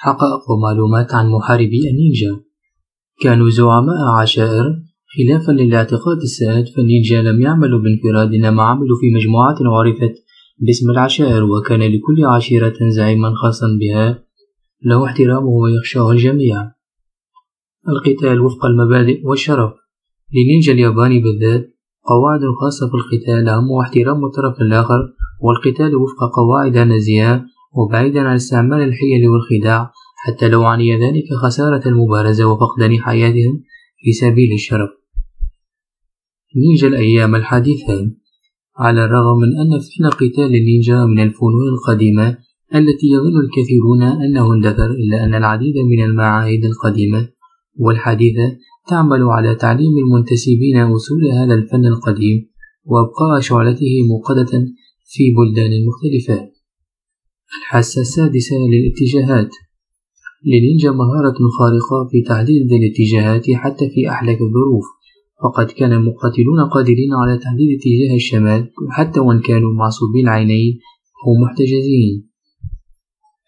حقائق ومعلومات عن محاربي النينجا. كانوا زعماء عشائر خلافا للاعتقاد السائد فالنينجا لم يعملوا بانفراد إنما عملوا في مجموعات عرفت باسم العشائر وكان لكل عشيرة زعيما خاصا بها. له احترامه ويخشاه الجميع. القتال وفق المبادئ والشرف. للنينجا الياباني بالذات قواعد خاصة في القتال أهم واحترام الطرف الآخر والقتال وفق قواعد نزيهة وبعيدا عن استعمال الحيل والخداع حتى لو عني ذلك خسارة المبارزة وفقدان حياتهم في سبيل الشرف. نينجا الأيام الحديثة على الرغم من أن فن قتال النينجا من الفنون القديمة التي يظن الكثيرون أنه اندثر إلا أن العديد من المعاهد القديمة والحديثة تعمل على تعليم المنتسبين أصول هذا الفن القديم وإبقاء شعلته موقدة في بلدان مختلفة. الحاسة السادسة للاتجاهات للنينجا مهارة خارقة في تحديد الاتجاهات حتى في أحلك الظروف. فقد كان المقاتلون قادرين على تحديد اتجاه الشمال حتى وإن كانوا معصوبي العينين أو محتجزين.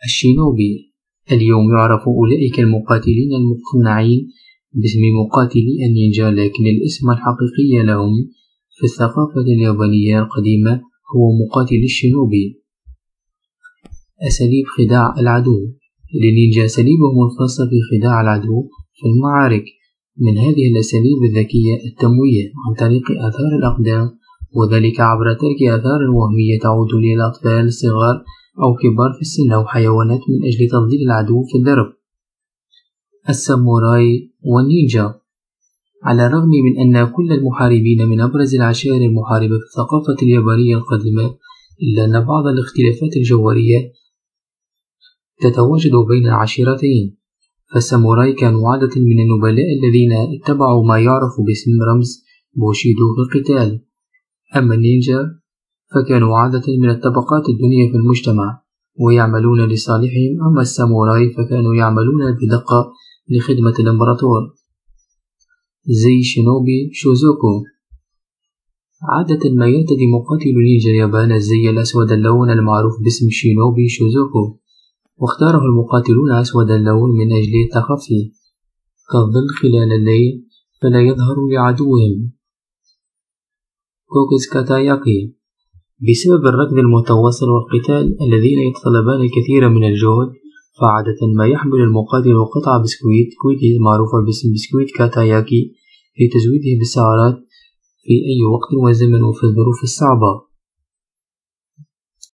الشينوبي. اليوم يعرف أولئك المقاتلين المقنعين باسم مقاتلي النينجا لكن الاسم الحقيقي لهم في الثقافة اليابانية القديمة هو مقاتل الشينوبي. أساليب خداع العدو. للنينجا أساليبهم الخاصة في خداع العدو في المعارك. من هذه الأساليب الذكية التموية عن طريق آثار الأقدام وذلك عبر ترك آثار وهمية تعود للأطفال الصغار أو كبار في السن أو حيوانات من أجل تضليل العدو في الدرب. الساموراي والنينجا. على الرغم من أن كل المحاربين من أبرز العشائر المحاربة في الثقافة اليابانية القديمة إلا أن بعض الاختلافات الجوهرية تتواجد بين العشيرتين فالساموراي كانوا عادة من النبلاء الذين اتبعوا ما يعرف باسم رمز بوشيدو في القتال. أما النينجا فكانوا عادة من الطبقات الدنيا في المجتمع ويعملون لصالحهم. أما الساموراي فكانوا يعملون بدقة لخدمة الإمبراطور. زي شينوبي شوزوكو. عادة ما يرتدي مقاتل نينجا اليابان الزي الأسود اللون المعروف باسم شينوبي شوزوكو. واختاره المقاتلون أسود اللون من أجل التخفي. كالظل خلال الليل فلا يظهر لعدوهم. كوكس كاتاياكي. بسبب الركض المتواصل والقتال الذين يتطلبان الكثير من الجهد فعادة ما يحمل المقاتل قطعة بسكويت cookie معروفة باسم بسكويت كاتاياكي لتزويده بالسعرات في أي وقت وزمن وفي الظروف الصعبة.